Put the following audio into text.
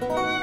Bye.